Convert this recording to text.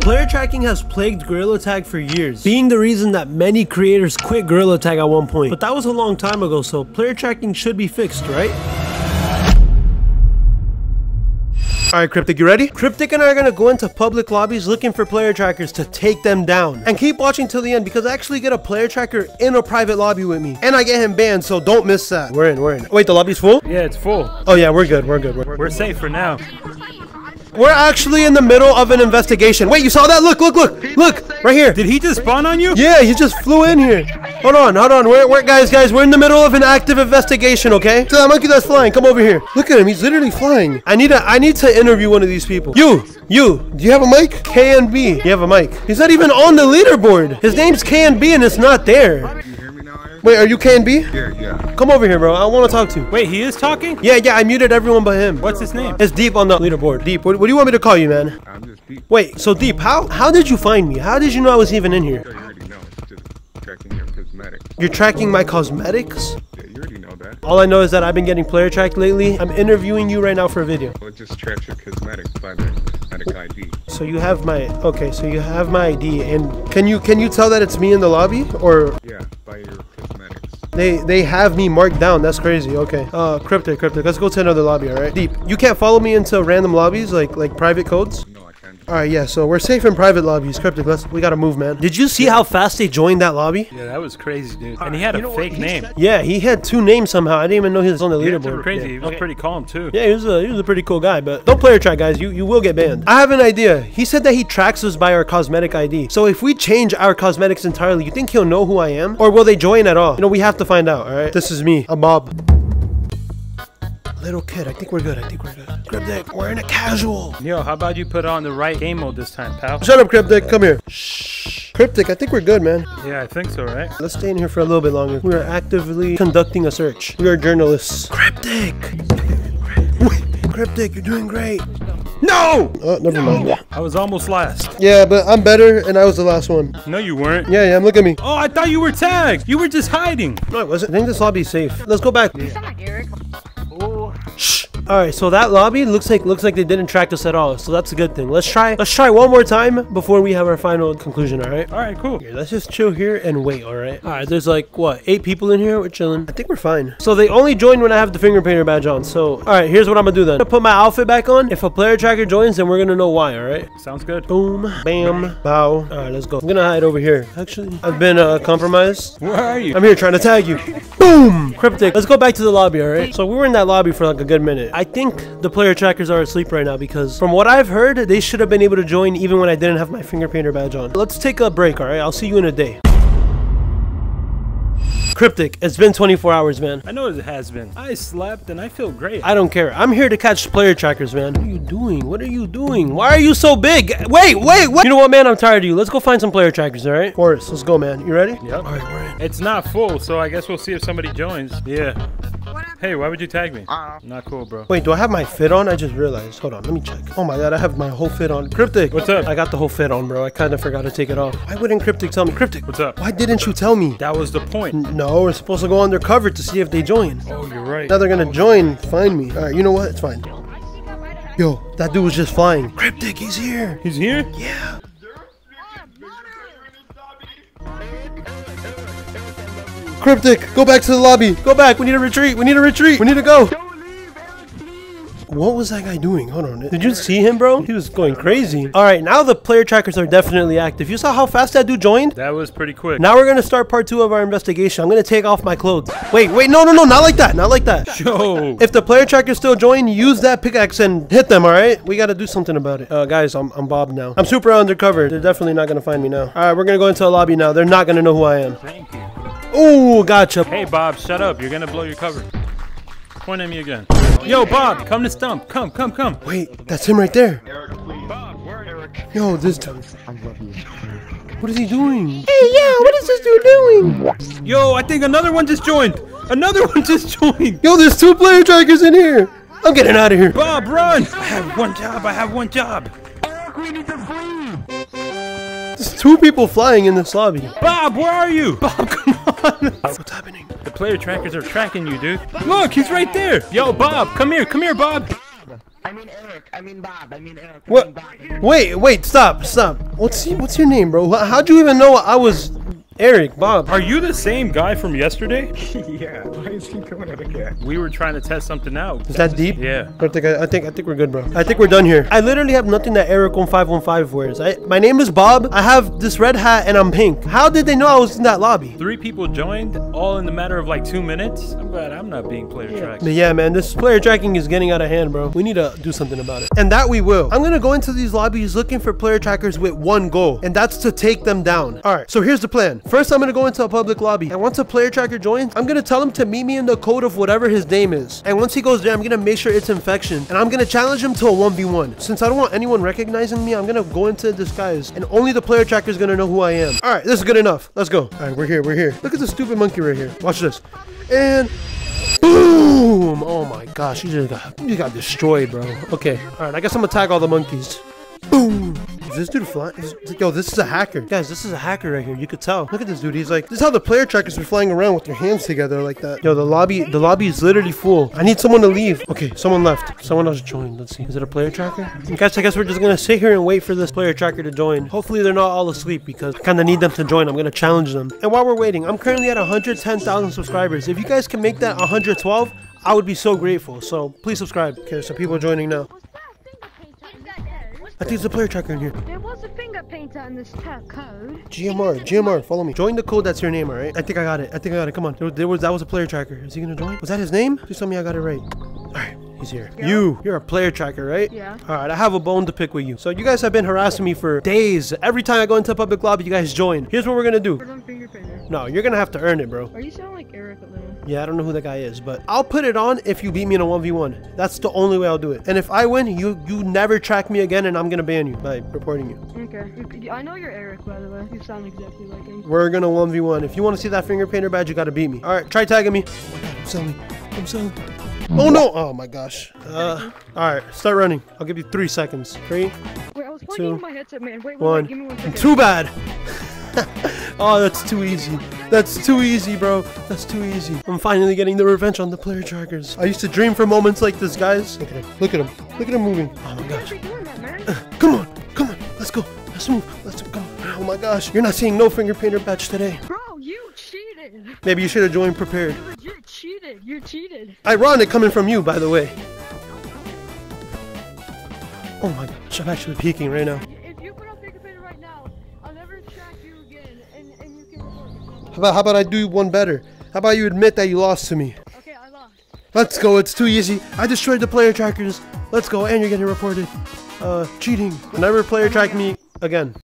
Player tracking has plagued Gorilla Tag for years, being the reason that many creators quit Gorilla Tag at one point. But that was a long time ago, so player tracking should be fixed, right? Alright, Cryptik, you ready? Cryptik and I are gonna go into public lobbies looking for player trackers to take them down. And keep watching till the end because I actually get a player tracker in a private lobby with me. And I get him banned, so don't miss that. We're in, we're in. Wait, the lobby's full? Yeah, it's full. Oh yeah, we're good, we're good. We're, We're safe for now. We're actually in the middle of an investigation. Wait, you saw that? Look, look, look, look, right here. Did he just spawn on you? Yeah, he just flew in here. Hold on, hold on. We're, we're guys, guys, we're in the middle of an active investigation, okay? So that monkey that's flying, come over here. Look at him, he's literally flying. I need to I need to interview one of these people. You, you, do you have a mic? K and B. You have a mic. He's not even on the leaderboard. His name's K and B and it's not there. Wait, are you K and B? Yeah, yeah. Come over here, bro. I want to talk to you. Wait, he is talking? Yeah, yeah, I muted everyone but him. What's his name? It's Deep on the leaderboard. Deep, what, what do you want me to call you, man? I'm just deep. Wait, so Deep, how how did you find me? How did you know I was even in here? You already know. It's just checking your cosmetic. You're tracking my cosmetics? Yeah, you already know that. All I know is that I've been getting player tracked lately. I'm interviewing you right now for a video. Well, it just track your cosmetics by the cosmetic ID. So you have my okay, so you have my ID and can you can you tell that it's me in the lobby or Yeah, by your cosmetics. They they have me marked down. That's crazy. Okay. Uh cryptik, cryptik. Let's go to another lobby, all right? Deep. You can't follow me into random lobbies like like private codes? No, I can't. All right, yeah. So we're safe in private lobbies. Cryptik, let's we got to move, man. Did you see how fast they joined that lobby? Yeah, that was crazy, dude. And he had a fake name. Yeah, he had two names somehow. I didn't even know he was on the Yeah, leaderboard. crazy. Yeah. He was pretty calm too. Yeah, he was a he was a pretty cool guy, but don't play player track, guys. You you will get banned. I have an idea. He said that he tracks us by our cosmetic ID. So if we change our cosmetics entirely, you think he'll know who I am, or will they join at all? You know, we have to find out. All right. This is me, a mob. Little kid, I think we're good. I think we're good. Cryptik, we're in a casual. Yo, how about you put on the right game mode this time, pal? Shut up, Cryptik. Come here. Shh. Cryptik, I think we're good, man. Yeah, I think so, right? Let's stay in here for a little bit longer. We are actively conducting a search. We are journalists. Cryptik! Cryptik, you're doing great. No! Oh, never mind. I was almost last. Yeah, but I'm better, and I was the last one. No, you weren't. Yeah, yeah, look at me. Oh, I thought you were tagged. You were just hiding. No, I wasn't. I think this lobby's safe. Let's go back. sound like Erik. Shh. All right, so that lobby looks like looks like they didn't track us at all. So that's a good thing. Let's try. Let's try one more time before we have our final conclusion. All right. All right, cool. Here, let's just chill here and wait, alright? Alright, there's like, what, eight people in here? We're chilling. I think we're fine. So they only join when I have the finger painter badge on. So, alright, here's what I'm gonna do then. I'm gonna put my outfit back on. If a player tracker joins, then we're gonna know why, alright? Sounds good. Boom, bam, bow. Alright, let's go. I'm gonna hide over here. Actually, I've been uh, compromised. Where are you? I'm here trying to tag you. Boom! Cryptik. Let's go back to the lobby, alright? So we were in that lobby for like a good minute. I think the player trackers are asleep right now because from what I've heard, they should have been able to join even when I didn't have my finger painter badge on. Let's take a break, alright? I'll see you in a day. Cryptik, it's been 24 hours, man. I know it has been. I slept and I feel great. I don't care. I'm here to catch player trackers, man. What are you doing? What are you doing? Why are you so big? Wait, wait, wait. You know what, man? I'm tired of you. Let's go find some player trackers, all right? Forrest, let's go, man. You ready? Yep. All right, we're in. It's not full, so I guess we'll see if somebody joins. Yeah. Hey, why would you tag me? Uh-huh. Not cool, bro. Wait, do I have my fit on? I just realized. Hold on, let me check. Oh my god, I have my whole fit on. Cryptik. What's up? I got the whole fit on, bro. I kind of forgot to take it off. Why wouldn't Cryptik tell me? Cryptik. What's up? Why didn't you tell me? That was the point. No, we're supposed to go undercover to see if they join. Oh, you're right. Now they're gonna join, find me. All right, you know what? It's fine. Yo, that dude was just flying. Cryptik, he's here. He's here? Yeah. Cryptik, go back to the lobby. Go back. We need a retreat. We need a retreat. We need to go. What was that guy doing? Hold on. Did you see him, bro? He was going crazy. All right, now the player trackers are definitely active. You saw how fast that dude joined? That was pretty quick. Now we're gonna start part two of our investigation. I'm gonna take off my clothes. Wait, wait, no, no, no, not like that, not like that. Yo. If the player trackers still join, use that pickaxe and hit them, alright? We gotta do something about it. Uh, guys, I'm, I'm Bob now. I'm super undercover. They're definitely not gonna find me now. Alright, we're gonna go into a lobby now. They're not gonna know who I am. Thank you. Ooh, gotcha. Hey, Bob, shut up. You're gonna blow your cover. Point at me again. Yo, Bob, come to stump. Come, come, come. Wait, that's him right there. Bob, where Erik? Yo, this dude. What is he doing? Hey, yeah, what is this dude doing? Yo, I think another one just joined. Another one just joined. Yo, there's two player trackers in here. I'm getting out of here. Bob, run. I have one job. I have one job. We need to flee. There's two people flying in this lobby. Bob, where are you? Bob, come on. What's happening? The player trackers are tracking you, dude. Look, he's right there. Yo, Bob, come here. Come here, Bob. I mean Erik. I mean Bob. I mean Erik. I What? mean Bob. Wait, wait, stop, stop. What's what's your name, bro? How- How'd you even know I was Erik, Bob? Are you the same guy from yesterday? yeah, why is he doing it again? We were trying to test something out. Is that deep? Yeah. I think I, I think I think we're good, bro. I think we're done here. I literally have nothing that Erik on five one five wears. I, my name is Bob. I have this red hat and I'm pink. How did they know I was in that lobby? Three people joined, all in the matter of like two minutes. I'm glad I'm not being player tracked. But yeah, man, this player tracking is getting out of hand, bro. We need to do something about it. And that we will. I'm gonna go into these lobbies looking for player trackers with one goal, and that's to take them down. All right, so here's the plan. First, I'm gonna go into a public lobby, and once a player tracker joins, I'm gonna tell him to meet me in the code of whatever his name is. And once he goes there, I'm gonna make sure it's infection, and I'm gonna challenge him to a 1v1. Since I don't want anyone recognizing me, I'm gonna go into disguise, and only the player tracker is gonna know who I am. All right, this is good enough. Let's go. All right, we're here. We're here. Look at the stupid monkey right here. Watch this. And Boom! Oh my gosh, you just got you got destroyed, bro. Okay, all right. I guess I'm gonna tag all the monkeys. Boom! Is this dude flying? Yo, this is a hacker, guys. This is a hacker right here. You could tell. Look at this dude. He's like, this is how the player trackers are flying around with their hands together like that. Yo, the lobby, the lobby is literally full. I need someone to leave. Okay, someone left. Someone else joined. Let's see. Is it a player tracker? Guys, I guess we're just gonna sit here and wait for this player tracker to join. Hopefully, they're not all asleep because I kind of need them to join. I'm gonna challenge them. And while we're waiting, I'm currently at 110,000 subscribers. If you guys can make that 112. I would be so grateful. So please subscribe. Okay, so people are joining now. I think there's a player tracker in here. There was a finger painter in this tab code. GMR, GMR, follow me. Join the code that's your name, alright? I think I got it. I think I got it. Come on. There, was- there was that was a player tracker. Is he gonna join? Was that his name? Please tell me I got it right. Alright, he's here. You, you're a player tracker, right? Yeah. Alright, I have a bone to pick with you. So you guys have been harassing me for days. Every time I go into a public lobby, you guys join. Here's what we're gonna do. Put on finger painter. No, you're gonna have to earn it, bro. Are you sound like Erik a little? Yeah, I don't know who that guy is, but I'll put it on if you beat me in a 1v1. That's the only way I'll do it. And if I win, you you never track me again and I'm gonna ban you by reporting you. Okay. I know you're Erik, by the way. You sound exactly like him. We're gonna 1v1. If you wanna see that finger painter badge, you gotta beat me. Alright, try tagging me. Oh my god, I'm selling. I'm selling. Oh no! Oh my gosh. Uh, alright, start running. I'll give you three seconds. Three, Wait, I was plugging Two, in my headset, man. Wait, wait, one. wait. Give me one second. Too bad. oh, that's too easy. That's too easy, bro. That's too easy. I'm finally getting the revenge on the player trackers. I used to dream for moments like this, guys. Look at him. Look at him. Look at him moving. Oh my gosh. are you doing that, man? Come on. Come on. Let's go. Let's move. Let's go. Oh my gosh. You're not seeing no finger painter badge today. Bro, you cheated. Maybe you should have joined prepared. You legit cheated. You cheated. Ironic coming from you, by the way. Oh my gosh, I'm actually peeking right now. If you put on finger painter right now, I'll never track you again, and, and about, how about I do one better? How about you admit that you lost to me? Okay, I lost. Let's go, it's too easy. I destroyed the player trackers. Let's go, and you're getting reported. Uh, cheating. Never player track me again.